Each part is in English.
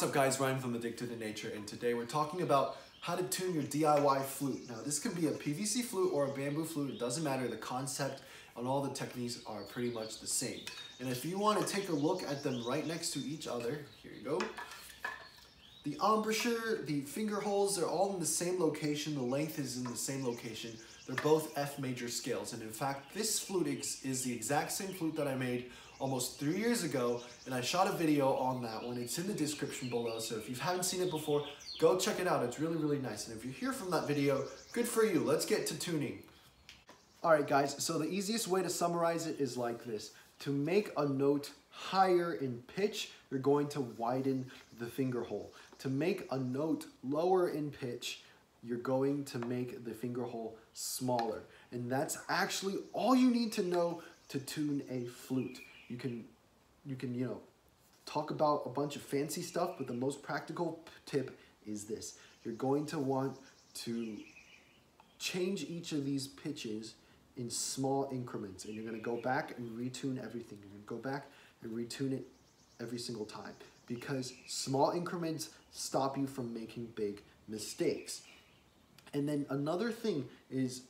What's up guys, Ryan from Addicted to Nature and today we're talking about how to tune your DIY flute. Now this can be a PVC flute or a bamboo flute, it doesn't matter, the concept and all the techniques are pretty much the same. And if you want to take a look at them right next to each other, here you go. The embouchure, the finger holes, they're all in the same location, the length is in the same location. They're both F major scales and in fact this flute is the exact same flute that I made almost three years ago, and I shot a video on that one. It's in the description below, so if you haven't seen it before, go check it out. It's really, really nice. And if you're here from that video, good for you. Let's get to tuning. All right, guys, so the easiest way to summarize it is like this. To make a note higher in pitch, you're going to widen the finger hole. To make a note lower in pitch, you're going to make the finger hole smaller. And that's actually all you need to know to tune a flute you can you can you know talk about a bunch of fancy stuff but the most practical tip is this. You're going to want to change each of these pitches in small increments and you're going to go back and retune everything. You're going to go back and retune it every single time because small increments stop you from making big mistakes. And then another thing is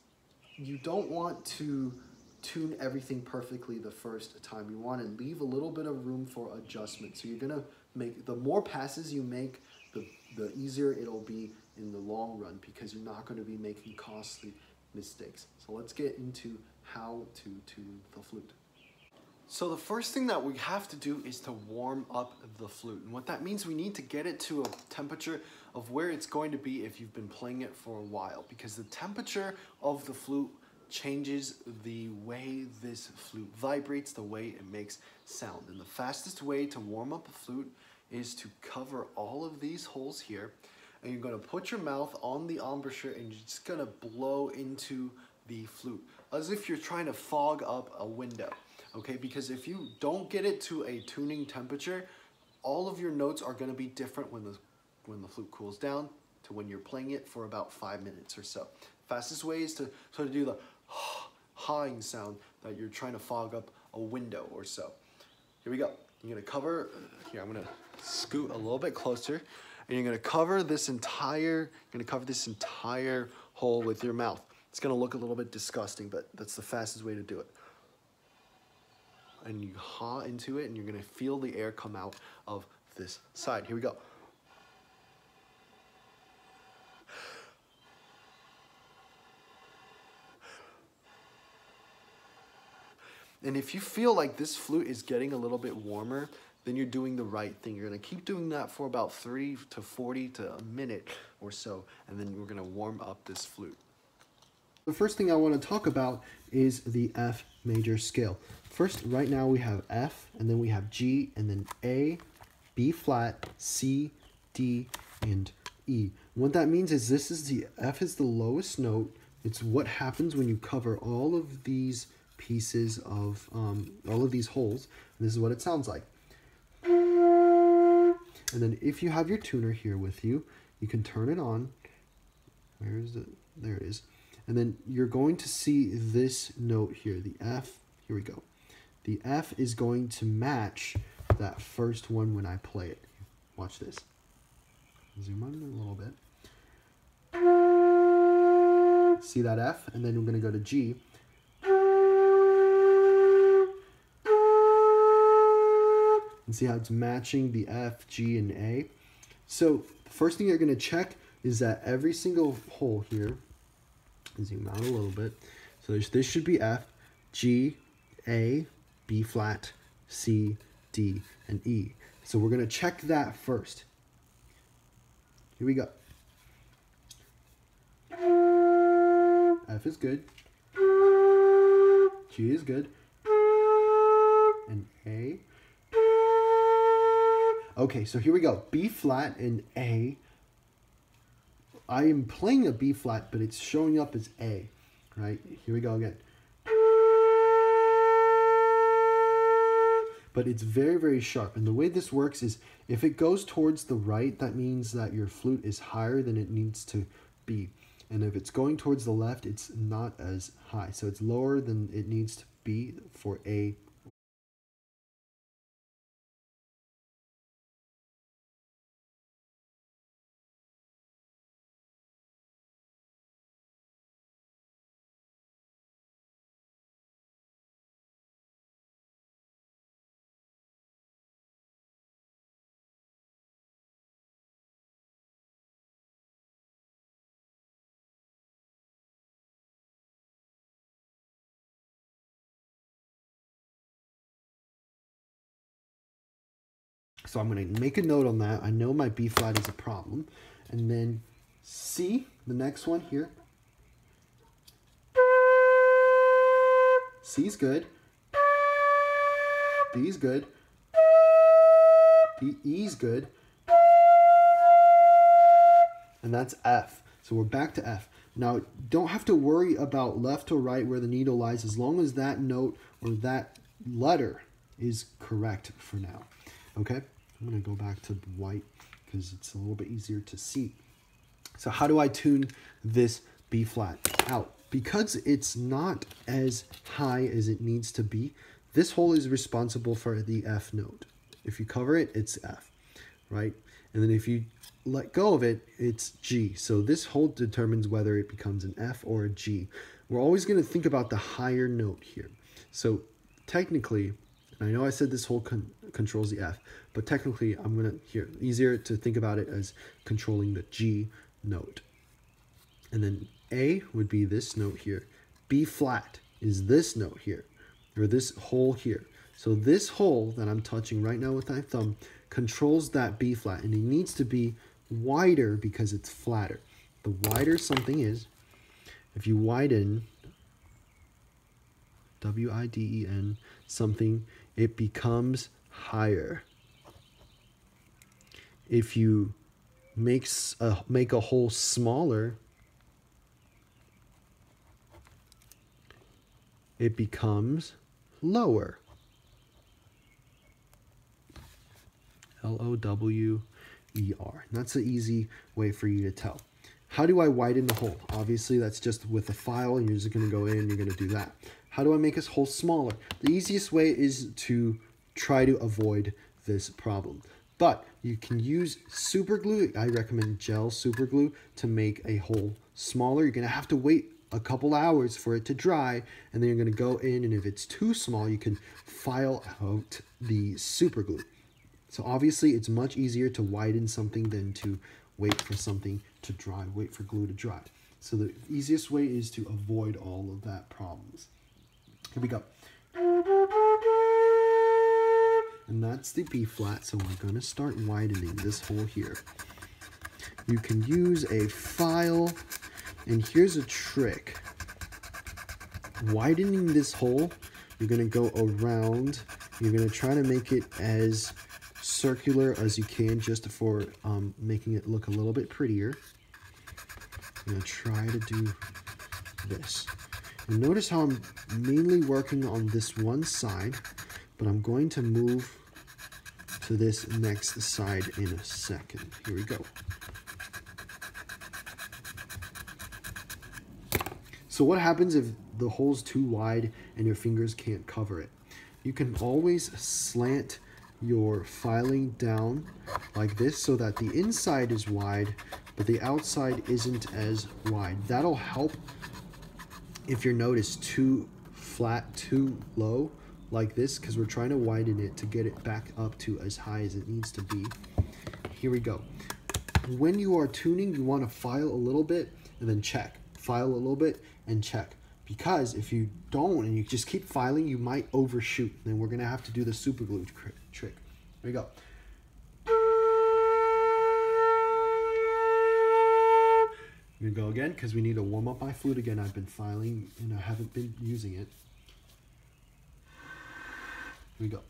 you don't want to tune everything perfectly the first time. You want to leave a little bit of room for adjustment. So you're going to make, the more passes you make, the, the easier it'll be in the long run because you're not going to be making costly mistakes. So let's get into how to tune the flute. So the first thing that we have to do is to warm up the flute. And what that means, we need to get it to a temperature of where it's going to be if you've been playing it for a while. Because the temperature of the flute changes the way this flute vibrates, the way it makes sound. And the fastest way to warm up a flute is to cover all of these holes here and you're gonna put your mouth on the embouchure and you're just gonna blow into the flute as if you're trying to fog up a window, okay? Because if you don't get it to a tuning temperature, all of your notes are gonna be different when the, when the flute cools down to when you're playing it for about five minutes or so. Fastest way is to sort of do the hawing sound that you're trying to fog up a window or so. Here we go. You're gonna cover, here I'm gonna scoot a little bit closer and you're gonna cover this entire, you're gonna cover this entire hole with your mouth. It's gonna look a little bit disgusting, but that's the fastest way to do it. And you haw into it and you're gonna feel the air come out of this side. Here we go. And if you feel like this flute is getting a little bit warmer, then you're doing the right thing. You're gonna keep doing that for about three to 40 to a minute or so, and then we're gonna warm up this flute. The first thing I wanna talk about is the F major scale. First, right now we have F, and then we have G, and then A, B flat, C, D, and E. What that means is this is the, F is the lowest note. It's what happens when you cover all of these pieces of um, all of these holes. And this is what it sounds like. And then if you have your tuner here with you, you can turn it on. Where is it? There it is. And then you're going to see this note here, the F. Here we go. The F is going to match that first one when I play it. Watch this. Zoom on a little bit. See that F? And then we're going to go to G. and see how it's matching the F, G, and A. So the first thing you're going to check is that every single hole here, zoom out a little bit, so this should be F, G, A, B flat, C, D, and E. So we're going to check that first. Here we go. F is good. G is good. And A Okay, so here we go. B flat and A. I am playing a B flat, but it's showing up as A, right? Here we go again. But it's very, very sharp. And the way this works is if it goes towards the right, that means that your flute is higher than it needs to be. And if it's going towards the left, it's not as high. So it's lower than it needs to be for A So I'm going to make a note on that. I know my B flat is a problem. And then C, the next one here. C is good. Is good. B, E is good. And that's F. So we're back to F. Now, don't have to worry about left or right where the needle lies as long as that note or that letter is correct for now. Okay, I'm going to go back to white because it's a little bit easier to see. So how do I tune this B flat out? Because it's not as high as it needs to be, this hole is responsible for the F note. If you cover it, it's F, right? And then if you let go of it, it's G. So this hole determines whether it becomes an F or a G. We're always going to think about the higher note here. So technically, and I know I said this hole con controls the F, but technically I'm going to, here, easier to think about it as controlling the G note. And then A would be this note here. B flat is this note here, or this hole here. So this hole that I'm touching right now with my thumb controls that B flat, and it needs to be wider because it's flatter. The wider something is, if you widen, W-I-D-E-N, something, it becomes higher. If you makes a, make a hole smaller, it becomes lower. L-O-W-E-R. That's an easy way for you to tell. How do I widen the hole? Obviously, that's just with a file, and you're just going to go in and you're going to do that. How do I make this hole smaller? The easiest way is to try to avoid this problem. But you can use super glue. I recommend gel super glue to make a hole smaller. You're going to have to wait a couple hours for it to dry, and then you're going to go in, and if it's too small, you can file out the super glue. So obviously it's much easier to widen something than to wait for something to dry, wait for glue to dry. So the easiest way is to avoid all of that problems. Here we go. And that's the B flat, so we're gonna start widening this hole here. You can use a file, and here's a trick. Widening this hole, you're gonna go around, you're gonna try to make it as circular as you can just for um, making it look a little bit prettier. I'm to try to do this. And notice how I'm mainly working on this one side, but I'm going to move to this next side in a second. Here we go. So what happens if the hole's too wide and your fingers can't cover it? You can always slant your filing down like this so that the inside is wide, but the outside isn't as wide. That'll help if your note is too flat, too low like this, because we're trying to widen it to get it back up to as high as it needs to be. Here we go. When you are tuning, you want to file a little bit and then check. File a little bit and check because if you don't and you just keep filing, you might overshoot. Then we're gonna have to do the super glue trick. Here we go. I'm gonna go again because we need to warm up my flute again. I've been filing and I haven't been using it. We go.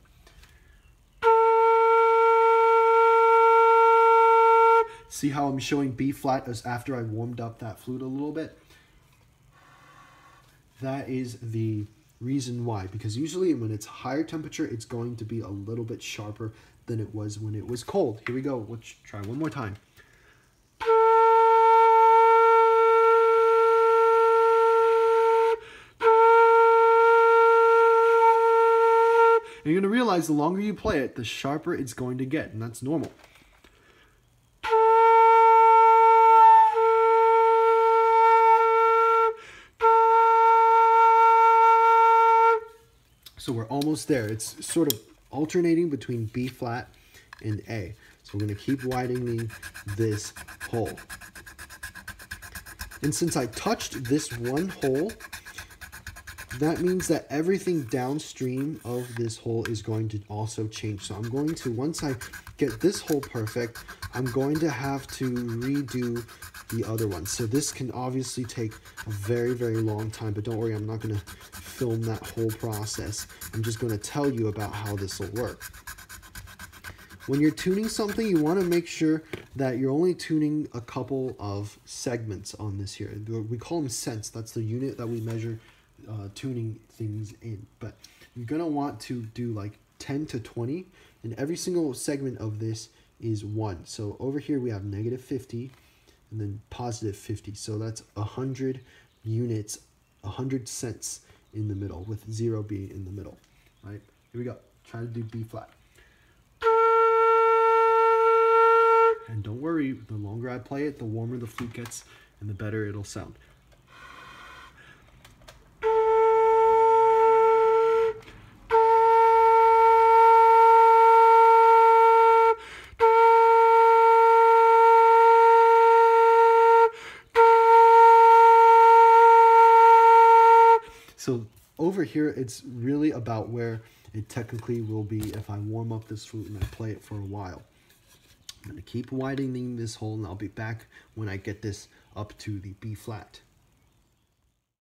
See how I'm showing B flat as after I warmed up that flute a little bit? that is the reason why because usually when it's higher temperature it's going to be a little bit sharper than it was when it was cold here we go let's try one more time And you're going to realize the longer you play it, the sharper it's going to get, and that's normal. So we're almost there. It's sort of alternating between B flat and A. So we're going to keep widening this hole. And since I touched this one hole, that means that everything downstream of this hole is going to also change. So I'm going to, once I get this hole perfect, I'm going to have to redo the other one. So this can obviously take a very, very long time, but don't worry, I'm not going to film that whole process. I'm just going to tell you about how this will work. When you're tuning something, you want to make sure that you're only tuning a couple of segments on this here. We call them cents. That's the unit that we measure uh, tuning things in. But you're going to want to do like 10 to 20. And every single segment of this is 1. So over here we have negative 50 and then positive 50. So that's 100 units, 100 cents in the middle with 0 being in the middle. Right? Here we go. Try to do B flat. And don't worry, the longer I play it, the warmer the flute gets and the better it'll sound. Over here, it's really about where it technically will be if I warm up this flute and I play it for a while. I'm going to keep widening this hole and I'll be back when I get this up to the B flat.